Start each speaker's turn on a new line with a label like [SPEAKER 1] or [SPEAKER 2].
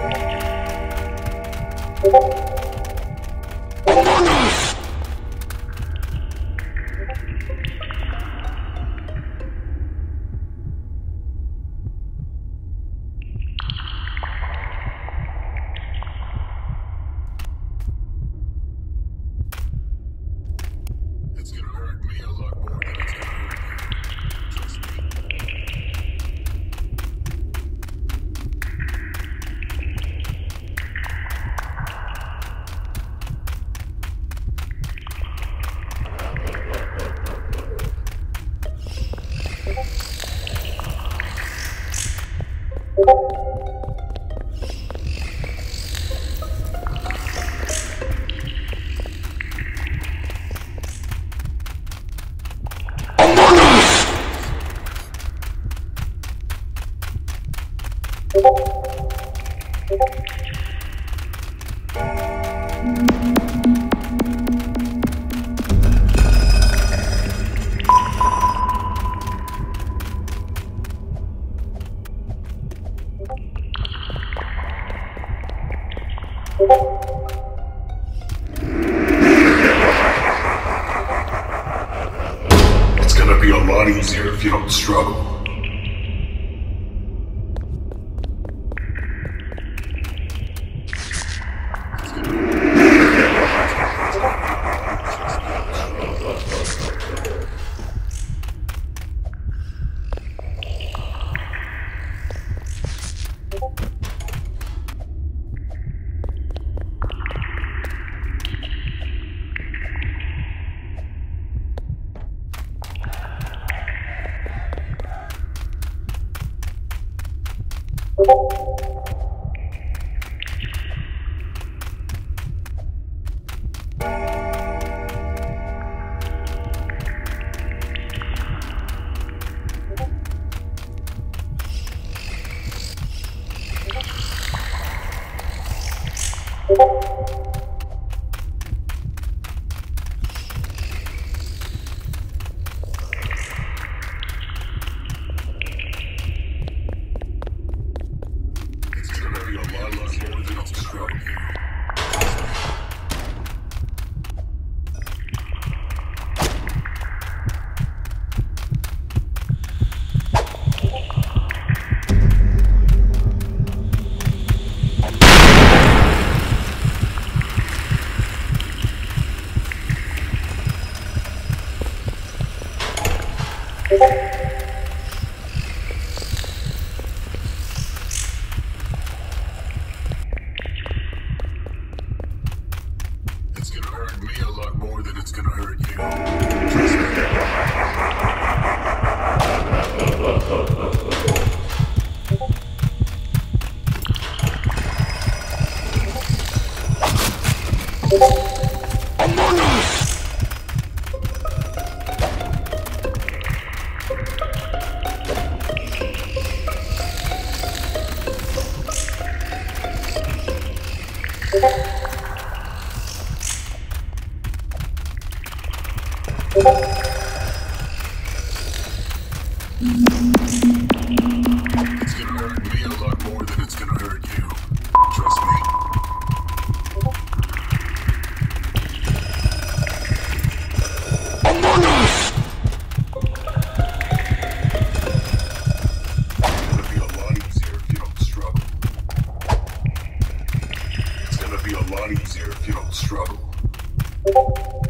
[SPEAKER 1] you It's gonna be a lot easier if you don't struggle. Thank you. Shut up. hurt you. your futile struggle.